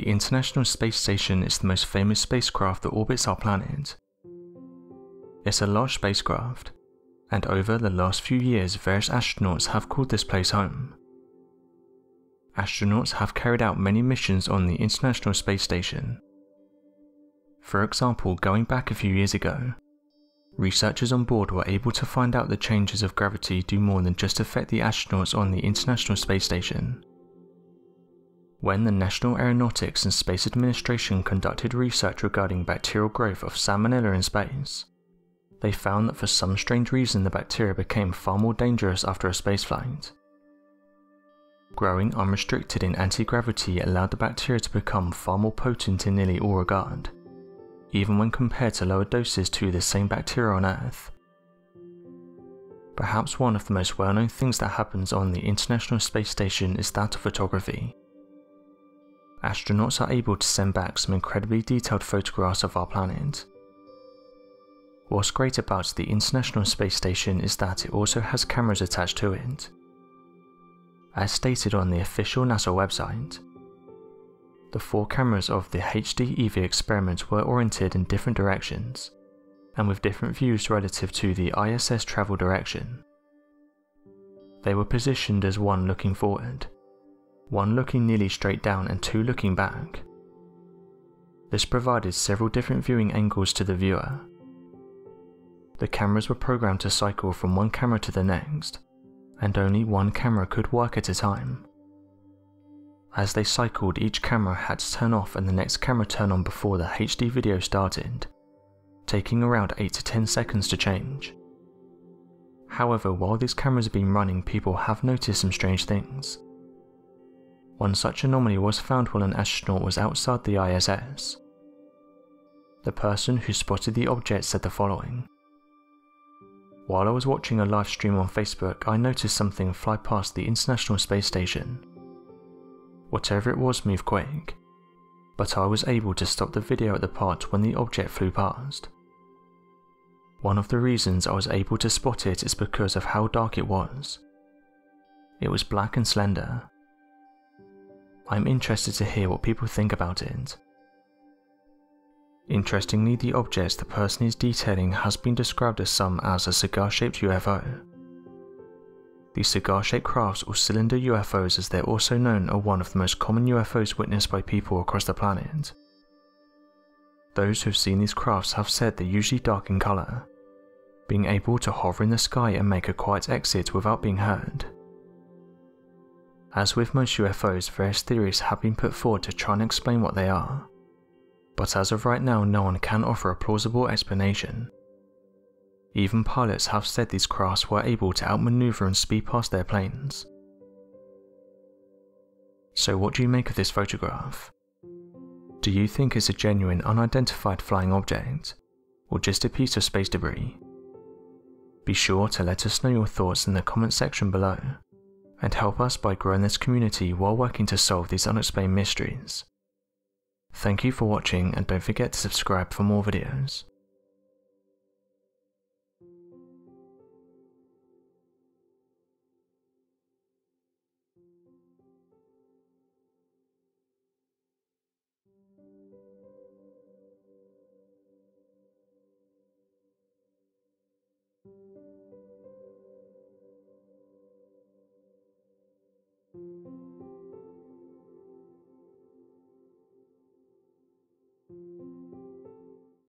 The International Space Station is the most famous spacecraft that orbits our planet. It's a large spacecraft, and over the last few years, various astronauts have called this place home. Astronauts have carried out many missions on the International Space Station. For example, going back a few years ago, researchers on board were able to find out the changes of gravity do more than just affect the astronauts on the International Space Station. When the National Aeronautics and Space Administration conducted research regarding bacterial growth of salmonella in space, they found that for some strange reason the bacteria became far more dangerous after a spaceflight. Growing unrestricted in anti-gravity allowed the bacteria to become far more potent in nearly all regard, even when compared to lower doses to the same bacteria on Earth. Perhaps one of the most well-known things that happens on the International Space Station is that of photography astronauts are able to send back some incredibly detailed photographs of our planet. What's great about the International Space Station is that it also has cameras attached to it. As stated on the official NASA website, the four cameras of the HD EV experiment were oriented in different directions, and with different views relative to the ISS travel direction. They were positioned as one looking forward, one looking nearly straight down and two looking back. This provided several different viewing angles to the viewer. The cameras were programmed to cycle from one camera to the next, and only one camera could work at a time. As they cycled, each camera had to turn off and the next camera turn on before the HD video started, taking around 8 to 10 seconds to change. However, while these cameras have been running, people have noticed some strange things. One such anomaly was found while an astronaut was outside the ISS. The person who spotted the object said the following. While I was watching a live stream on Facebook, I noticed something fly past the International Space Station. Whatever it was moved quick, but I was able to stop the video at the part when the object flew past. One of the reasons I was able to spot it is because of how dark it was. It was black and slender, I'm interested to hear what people think about it. Interestingly, the object the person is detailing has been described as some as a cigar-shaped UFO. These cigar-shaped crafts or cylinder UFOs as they're also known are one of the most common UFOs witnessed by people across the planet. Those who've seen these crafts have said they're usually dark in colour, being able to hover in the sky and make a quiet exit without being heard. As with most UFOs, various theories have been put forward to try and explain what they are, but as of right now, no one can offer a plausible explanation. Even pilots have said these crafts were able to outmaneuver and speed past their planes. So, what do you make of this photograph? Do you think it's a genuine unidentified flying object, or just a piece of space debris? Be sure to let us know your thoughts in the comment section below and help us by growing this community while working to solve these unexplained mysteries. Thank you for watching and don't forget to subscribe for more videos.